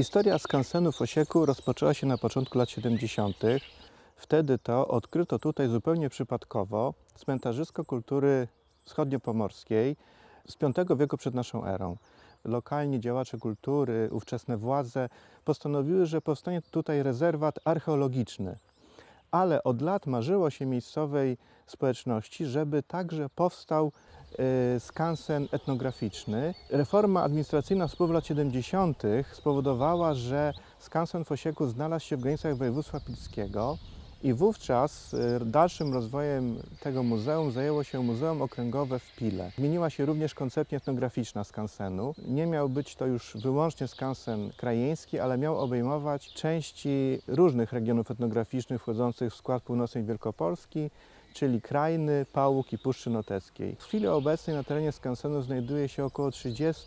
Historia skansenu w Osieku rozpoczęła się na początku lat 70. Wtedy to odkryto tutaj zupełnie przypadkowo cmentarzysko kultury wschodniopomorskiej z V wieku przed naszą erą. Lokalni działacze kultury, ówczesne władze postanowiły, że powstanie tutaj rezerwat archeologiczny. Ale od lat marzyło się miejscowej społeczności, żeby także powstał e, skansen etnograficzny. Reforma administracyjna z połowy lat 70. spowodowała, że skansen w Osieku znalazł się w granicach województwa pilskiego i wówczas e, dalszym rozwojem tego muzeum zajęło się Muzeum Okręgowe w Pile. Zmieniła się również koncepcja etnograficzna skansenu. Nie miał być to już wyłącznie skansen krajeński, ale miał obejmować części różnych regionów etnograficznych wchodzących w skład północnej Wielkopolski, czyli Krajny, Pałuk i Puszczy Noteckiej. W chwili obecnej na terenie skansenu znajduje się około 30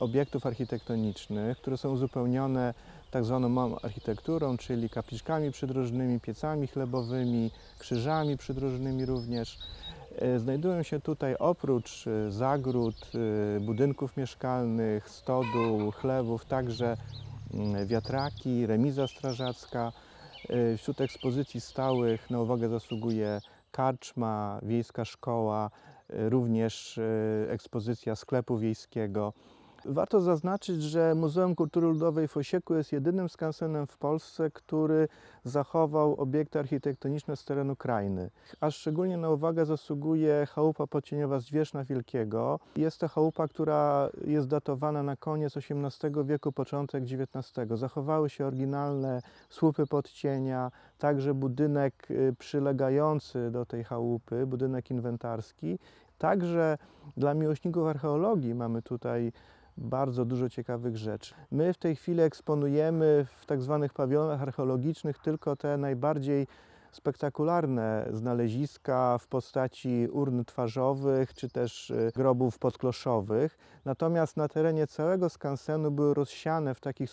obiektów architektonicznych, które są uzupełnione tak zwaną małą architekturą, czyli kapliczkami przydrożnymi, piecami chlebowymi, krzyżami przydrożnymi również. E, Znajdują się tutaj oprócz e, zagród, e, budynków mieszkalnych, stodół, chlewów, także mm, wiatraki, remiza strażacka. Wśród ekspozycji stałych na uwagę zasługuje karczma, wiejska szkoła, również ekspozycja sklepu wiejskiego. Warto zaznaczyć, że Muzeum Kultury Ludowej w Osieku jest jedynym skansenem w Polsce, który zachował obiekty architektoniczne z terenu Krajny. A szczególnie na uwagę zasługuje chałupa podcieniowa Zwierzchna Wielkiego. Jest to chałupa, która jest datowana na koniec XVIII wieku, początek XIX. Zachowały się oryginalne słupy podcienia, także budynek y, przylegający do tej chałupy, budynek inwentarski. Także dla miłośników archeologii mamy tutaj bardzo dużo ciekawych rzeczy. My w tej chwili eksponujemy w tak zwanych pawilonach archeologicznych tylko te najbardziej spektakularne znaleziska w postaci urn twarzowych czy też y, grobów podkloszowych. Natomiast na terenie całego skansenu były rozsiane w takich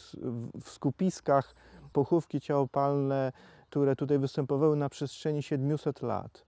w skupiskach pochówki ciałopalne, które tutaj występowały na przestrzeni 700 lat.